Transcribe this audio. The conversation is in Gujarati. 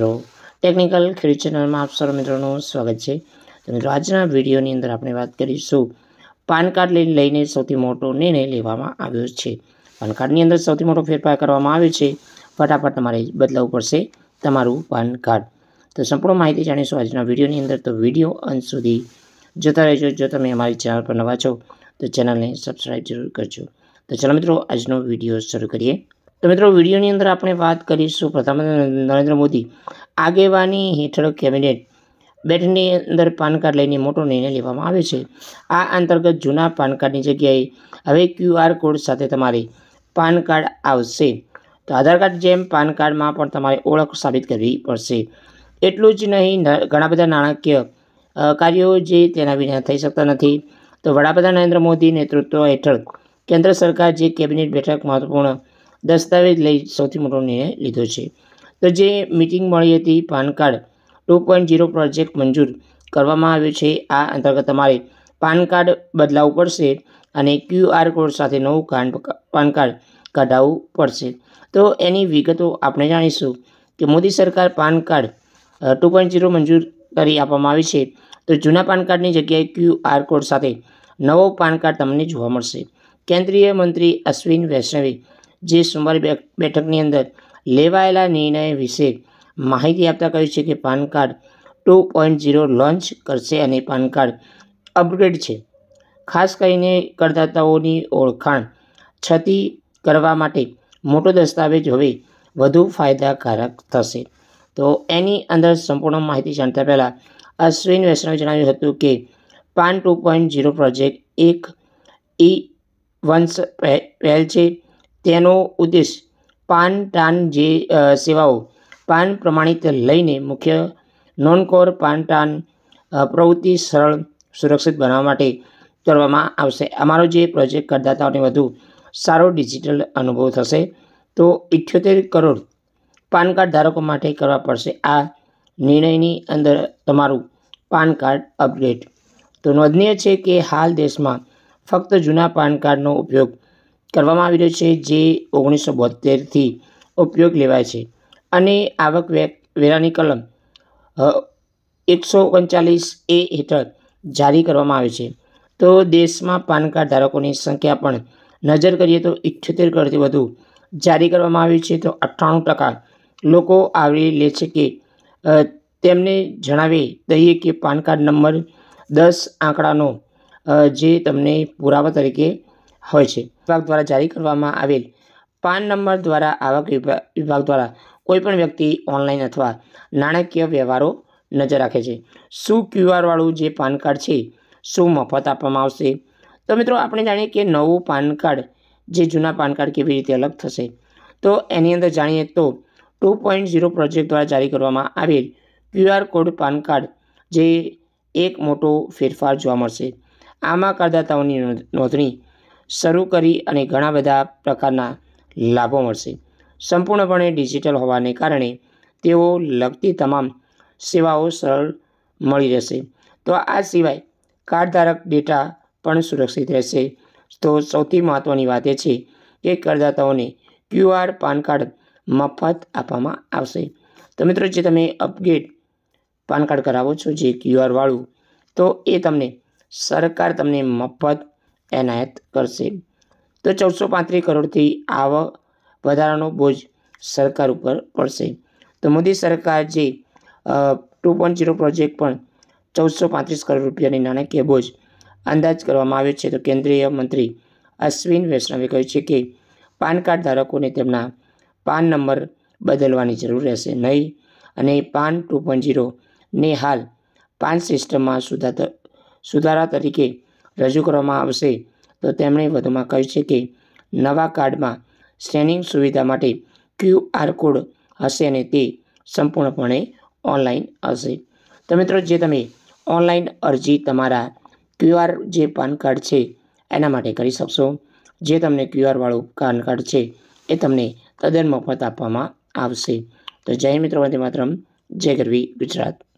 મિત્રો. ટેકનિકલ ખેડૂત ચેનલમાં આપ સર્વ મિત્રોનું સ્વાગત છે. તો મિત્રો, આજના વિડીયોની અંદર આપણે વાત કરીશું પાન કાર્ડ લઈને સૌથી મોટો નિર્ણય લેવામાં આવ્યો છે. પાન કાર્ડની અંદર સૌથી મોટો ફેરફાર કરવામાં આવ્યો છે. ફટાફટ તમારે બદલાવવું પડશે તમારું પાન કાર્ડ. તો સંપૂર્ણ માહિતી જાણીશું આજના વિડીયોની અંદર. તો વીડિયો અંત સુધી જોતા રહેજો. જો તમે અમારી ચેનલ પર નવા છો, તો ચેનલને સબસ્ક્રાઈબ જરૂર કરજો. તો ચાલો મિત્રો, આજનો વીડિયો શરૂ કરીએ. તો મિત્રો, વિડીયોની અંદર આપણે વાત કરીશું પ્રધાનમંત્રી નરેન્દ્ર મોદી આગેવાની હેઠળ કેબિનેટ બેઠકની અંદર પાન કાર્ડ લઈને મોટો નિર્ણય લેવામાં આવે છે. આ અંતર્ગત જૂના પાન કાર્ડની જગ્યાએ હવે ક્યુઆર કોડ સાથે તમારે પાન કાર્ડ આવશે. તો આધાર કાર્ડ જેમ પાન કાર્ડમાં પણ તમારે ઓળખ સાબિત કરવી પડશે. એટલું જ નહીં ઘણા બધા નાણાકીય કાર્યો જે તેના વિના થઈ શકતા નથી. તો વડાપ્રધાન નરેન્દ્ર મોદી નેતૃત્વ હેઠળ કેન્દ્ર સરકાર જે કેબિનેટ બેઠક મહત્વપૂર્ણ દસ્તાવેજ લઈ સૌથી મોટો નિર્ણય લીધો છે. તો જે મિટિંગ મળી હતી PAN card two point zero project મંજૂર કરવામાં આવ્યો છે. આ અંતર્ગત તમારે પાન કાર્ડ બદલાવવું પડશે અને ક્યુઆર કોડ સાથે નવું કાર્ડ પાન કાર્ડ કઢાવવું પડશે. તો એની વિગતો આપણે જાણીશું કે મોદી સરકાર PAN card two point zero મંજૂર કરી આપવામાં આવી છે. તો જૂના પાન કાર્ડની જગ્યાએ ક્યુઆર કોડ સાથે નવો પાન કાર્ડ તમને જોવા મળશે. કેન્દ્રીય મંત્રી અશ્વિન વૈષ્ણવે જે સોમવારે બેઠકની અંદર લેવાયેલા નિર્ણય વિશે માહિતી આપતા કહ્યું છે કે PAN card two point zero launch કરશે અને પાન કાર્ડ અપગ્રેડ છે. ખાસ કરીને કરદાતાઓની ઓળખાણ છતી કરવા માટે મોટો દસ્તાવેજ હવે વધુ ફાયદાકારક થશે. તો એની અંદર સંપૂર્ણ માહિતી જાણતા પહેલાં અશ્વિન વૈષ્ણવે જણાવ્યું હતું કે PAN two point zero project એક ઈ વંશ પહે- પહેલ છે. તેનો ઉદ્દેશ પાન, ટાન જે સેવાઓ પાન પ્રમાણિત લઈને મુખ્ય નોન કોર પાન, ટાન પ્રવૃત્તિ સરળ, સુરક્ષિત બનાવવા માટે કરવામાં આવશે. અમારો જે પ્રોજેક્ટ કરદાતાઓને વધુ સારો ડિજિટલ અનુભવ થશે, તો ઇઠ્યોતેર કરોડ પાન કાર્ડ ધારકો માટે કરવા પડશે. આ નિર્ણયની અંદર તમારું પાન કાર્ડ અપડેટ. તો નોંધનીય છે કે હાલ દેશમાં ફક્ત જૂના પાન કાર્ડનો ઉપયોગ કરવામાં આવી રહ્યો છે, જે ઓગણીસો બોતેરથી ઉપયોગ લેવાય છે. અને આવક વેરાની કલમ એકસો ઓગણચાલીસ એ હેઠળ જારી કરવામાં આવે છે. તો દેશમાં પાન કાર્ડ ધારકોની સંખ્યા પણ નજર કરીએ તો ઇઠ્યોતેર કરોડથી વધુ જારી કરવામાં આવી છે, તો અઠ્ઠાણું ટકા લોકો આવરી લે છે કે તેમને જણાવી દઈએ કે પાન કાર્ડ નંબર દસ આંકડાનો જે તમને પુરાવા તરીકે હોય છે. વિભાગ દ્વારા જારી કરવામાં આવેલ પાન નંબર દ્વારા આવક વિભા- વિભાગ દ્વારા કોઈપણ વ્યક્તિ ઓનલાઈન અથવા નાણાકીય વ્યવહારો નજર રાખે છે. શું ક્યુઆર વાળું જે પાન કાર્ડ છે, શું મફત આપવામાં આવશે? તો મિત્રો, આપણે જાણીએ કે નવું પાન કાર્ડ, જે જૂના પાન કાર્ડ કેવી રીતે અલગ થશે? તો એની અંદર જાણીએ તો ટુ પોઈન્ટ ઝીરો પ્રોજેક્ટ દ્વારા જારી કરવામાં આવેલ ક્યુઆર કોડ પાન કાર્ડ, જે એક મોટો ફેરફાર જોવા મળશે. આમાં કરદાતાઓની નોંધ- નોંધણી શરૂ કરી અને ઘણા બધા પ્રકારના લાભો મળશે. સંપૂર્ણપણે ડિજિટલ હોવાને કારણે તેઓ લગતી તમામ સેવાઓ સરળ મળી રહેશે. તો આ સિવાય કાર્ડ ધારક ડેટા પણ સુરક્ષિત રહેશે. તો સૌથી મહત્ત્વની વાત એ છે કે કરદાતાઓને ક્યુઆર પાન કાર્ડ મફત આપવામાં આવશે. તો મિત્રો, જે તમે અપગ્રેડ પાન કાર્ડ કરાવો છો, જે ક્યુઆર વાળું, તો એ તમને સરકાર તમને મફત એનાયત કરશે. તો ચૌદસો પાંત્રીસ કરોડથી આવક વધારાનો બોજ સરકાર ઉપર પડશે. તો મોદી સરકાર જે ટુ પોઈન્ટ ઝીરો પ્રોજેક્ટ પણ ચૌદસો પાંત્રીસ કરોડ રૂપિયાની નાણાકીય બોજ અંદાજ કરવામાં આવ્યો છે. તો કેન્દ્રીય મંત્રી અશ્વિન વૈષ્ણવે કહ્યું છે કે પાન કાર્ડ ધારકોને તેમના પાન નંબર બદલવાની જરૂર રહેશે નહીં અને પાન ટુ પોઈન્ટ ઝીરોને હાલ પાન સિસ્ટમમાં સુધાર, સુધારા તરીકે રજૂ કરવામાં આવશે. તો તેમણે વધુમાં કહ્યું છે કે, નવા કાર્ડમાં સ્કેનિંગ સુવિધા માટે ક્યુઆર કોડ હશે અને તે સંપૂર્ણપણે ઓનલાઈન હશે. તો મિત્રો, જે તમે ઓનલાઈન અરજી તમારા ક્યુઆર જે પાન કાર્ડ છે, એના માટે કરી શકશો. જે તમને ક્યુઆરવાળું પાન કાર્ડ છે, એ તમને તદ્દન મફત આપવામાં આવશે. તો જય મિત્રો, વંદે માત્રમ. જય ગરવી ગુજરાત.